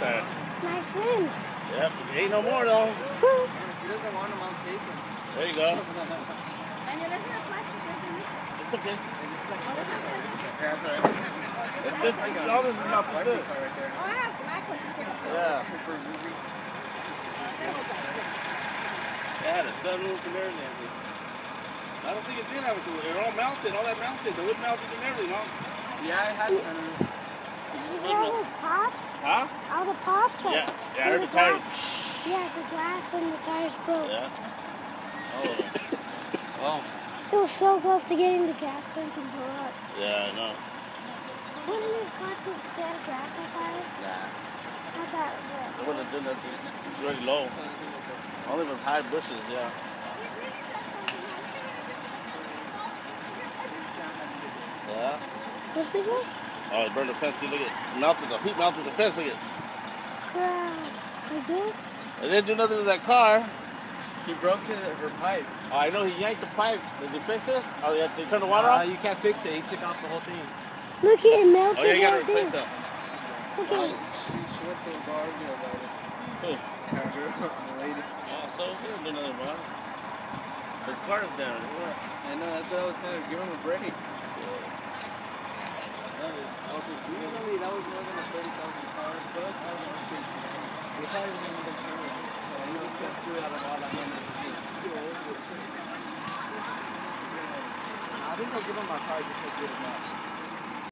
that. Nice winds. Yep, ain't no more though. If he doesn't want them, I'll take them. There you go. and Daniel, that's not plastic. It's okay. Yeah, that's right. All this is not for Electric good. car right there. Oh, I have black one. You can see. Yeah. For a movie. That was like It had a sunroof and everything. I don't think it did have a sunroof. They're all mounted, all that mounted. The wood mounted and everything, huh? Yeah, it had a sunroof. You hear all those pops? All the pops? Or- Yeah. Yeah, I heard the tires. glass- Yeah, the glass and the tires broke. Yeah. All of them. Oh. It was so close to getting the gas tank and blow up. Yeah, I know. Wasn't it caught because they had grass on fire? Nah. Not that wet. They wouldn't have done nothing. It's already low. Only with high bushes, yeah. Yeah. What's this one? Oh, it burned the fence. See, look at melted the heat melted the fence. Look at. Wow. Like this? It didn't do nothing to that car. He broke his, her pipe. Oh, I know he yanked the pipe. Did they fix it? Oh, they, they turned the water Uh, off. you can't fix it. He took off the whole thing. Look at it melted Oh, yeah, you gotta like replace this. that. Look She, she, she went to him to argue about it. Cool. Yeah, girl, the lady. Oh, so he didn't do nothing about it. The car's down. I know, that's what I was telling her. Give him a break. Usually that was more than a 30,000 car. I think they'll give him our car just to get him up.